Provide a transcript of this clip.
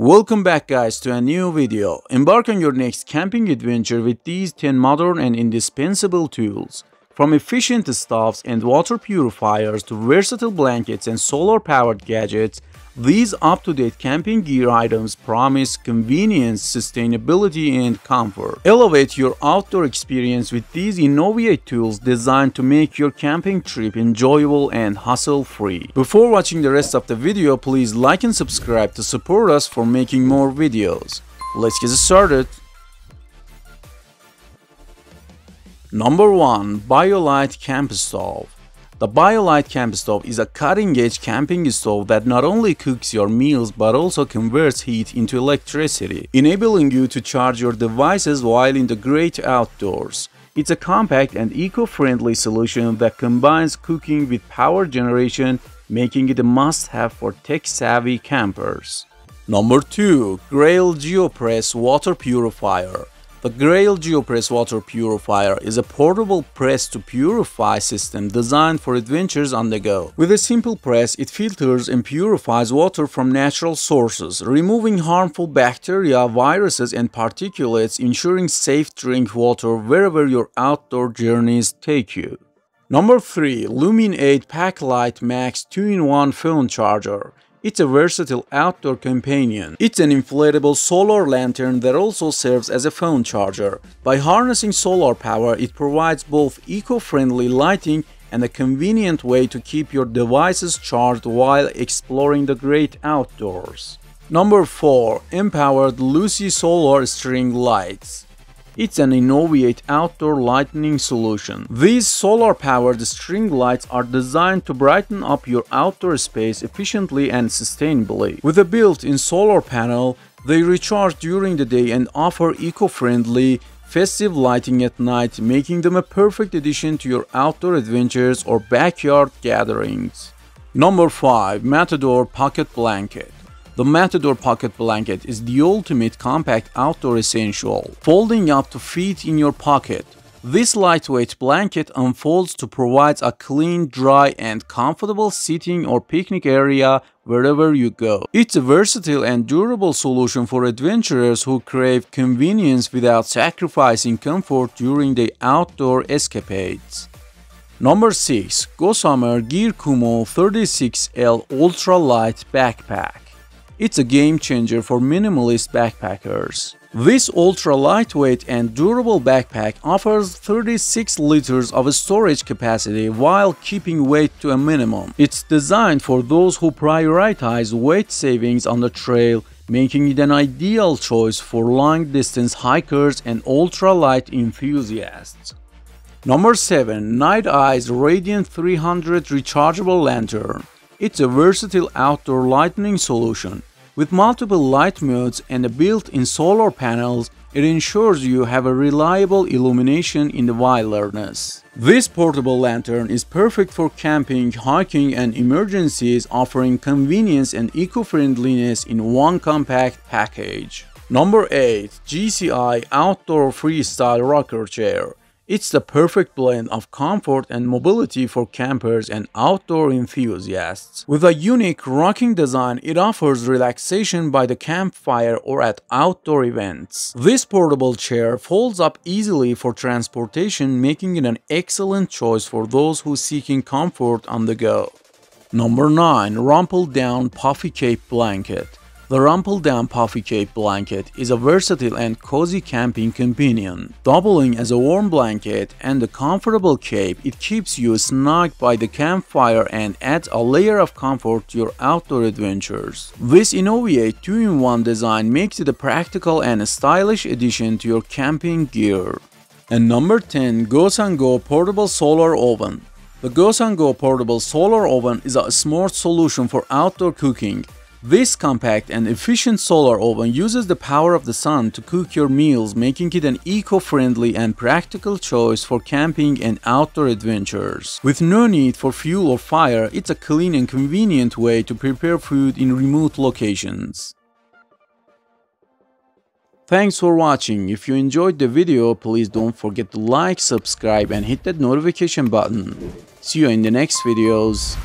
Welcome back guys to a new video. Embark on your next camping adventure with these 10 modern and indispensable tools. From efficient stoves and water purifiers to versatile blankets and solar powered gadgets, these up-to-date camping gear items promise convenience, sustainability, and comfort. Elevate your outdoor experience with these innovative tools designed to make your camping trip enjoyable and hassle-free. Before watching the rest of the video, please like and subscribe to support us for making more videos. Let's get started. Number 1. BioLite Camp Stove the BioLite Camp Stove is a cutting-edge camping stove that not only cooks your meals but also converts heat into electricity, enabling you to charge your devices while in the great outdoors. It's a compact and eco-friendly solution that combines cooking with power generation, making it a must-have for tech-savvy campers. Number 2. Grayl GeoPress Water Purifier the Grayl GeoPress water purifier is a portable press to purify system designed for adventures on the go. With a simple press, it filters and purifies water from natural sources, removing harmful bacteria, viruses, and particulates, ensuring safe drink water wherever your outdoor journeys take you. Number 3. LuminAID Pack-Lite Max 2-in-1 Phone Charger it's a versatile outdoor companion. It's an inflatable solar lantern that also serves as a phone charger. By harnessing solar power, it provides both eco-friendly lighting and a convenient way to keep your devices charged while exploring the great outdoors. Number 4. MPOWERD Luci Solar String Lights it's an innovative outdoor lighting solution. These solar-powered string lights are designed to brighten up your outdoor space efficiently and sustainably. With a built-in solar panel, they recharge during the day and offer eco-friendly, festive lighting at night, making them a perfect addition to your outdoor adventures or backyard gatherings. Number 5. Matador Pocket Blanket the Matador Pocket Blanket is the ultimate compact outdoor essential, folding up to fit in your pocket. This lightweight blanket unfolds to provide a clean, dry, and comfortable sitting or picnic area wherever you go. It's a versatile and durable solution for adventurers who crave convenience without sacrificing comfort during their outdoor escapades. Number 6. Gossamer Gear Kumo 36L Ultra Light Backpack it's a game changer for minimalist backpackers. This ultra lightweight and durable backpack offers 36 liters of storage capacity while keeping weight to a minimum. It's designed for those who prioritize weight savings on the trail, making it an ideal choice for long-distance hikers and ultra-light enthusiasts. Number 7. Nite Ize Radiant 300 Rechargeable Lantern It's a versatile outdoor lighting solution. With multiple light modes and a built-in solar panels, it ensures you have a reliable illumination in the wilderness. This portable lantern is perfect for camping, hiking, and emergencies, offering convenience and eco-friendliness in one compact package. Number 8. GCI Outdoor Freestyle Rocker Chair it's the perfect blend of comfort and mobility for campers and outdoor enthusiasts. With a unique rocking design, it offers relaxation by the campfire or at outdoor events. This portable chair folds up easily for transportation, making it an excellent choice for those who seeking comfort on the go. Number 9. Rumpl Down Puffy Cape Blanket the Rumpl Down Puffy Cape blanket is a versatile and cozy camping companion. Doubling as a warm blanket and a comfortable cape, it keeps you snug by the campfire and adds a layer of comfort to your outdoor adventures. This innovative 2-in-1 design makes it a practical and stylish addition to your camping gear. And number 10 GoSunGo Portable Solar Oven The GoSunGo Portable Solar Oven is a smart solution for outdoor cooking. This compact and efficient solar oven uses the power of the sun to cook your meals, making it an eco-friendly and practical choice for camping and outdoor adventures. With no need for fuel or fire, it's a clean and convenient way to prepare food in remote locations. Thanks for watching. If you enjoyed the video, please don't forget to like, subscribe and hit that notification button. See you in the next videos.